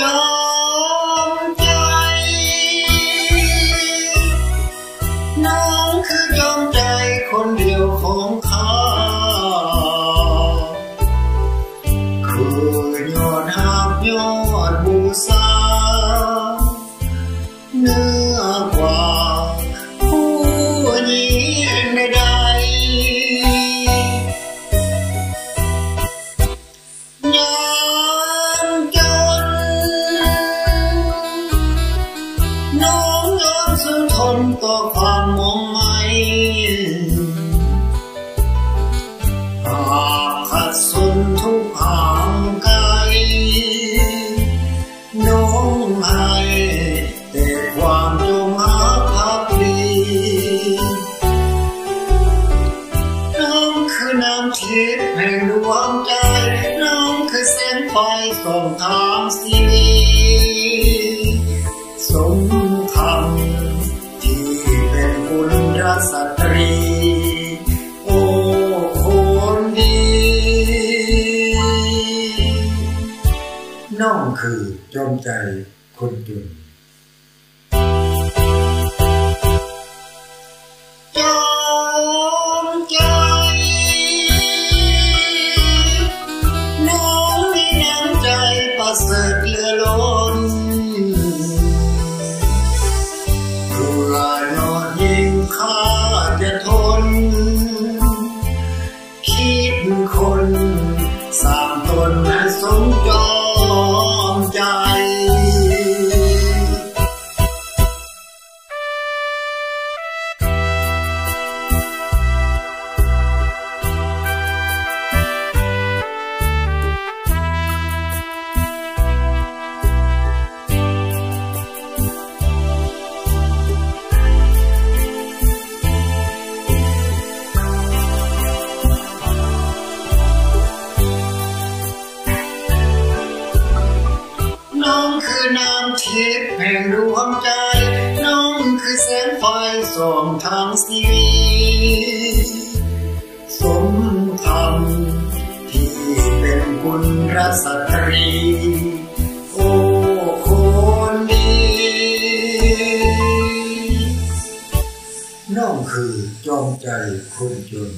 จมใจ น้องคือจมใจคนเดียวของขาคือยอดหาบยอดบูชาเนื้อ น้องยอมสู้ทนต่อความมองไม่หากขัดสนทุกห่างไกลน้องให้แต่ความจงหาพักดีน้องคือน้ำทิพย์แห่งดวงใจน้องคือแสงไฟส่องทางสี มคำที่เป็นคุณรัสตรี โอ้คนดี น้องคือจอมใจคนจน คนสร้ คือน้ำทิพย์แห่งดวงใจ น้องคือแสงไฟส่องทางสีสมธรรมที่เป็นกุลรัสตรี โอ้คนดีน้องคือจอมใจคนจน